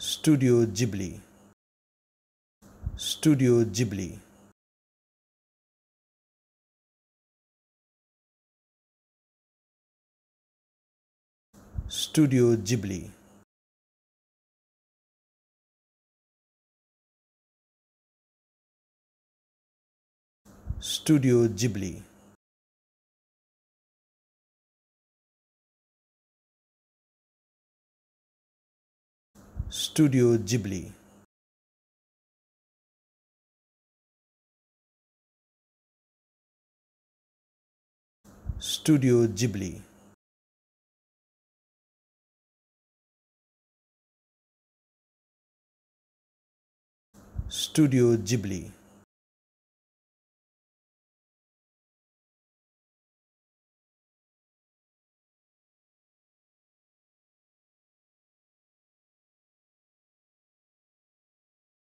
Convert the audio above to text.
Studio Ghibli. Studio Ghibli. Studio Ghibli. Studio Ghibli Studio Ghibli. Studio Ghibli. Studio Ghibli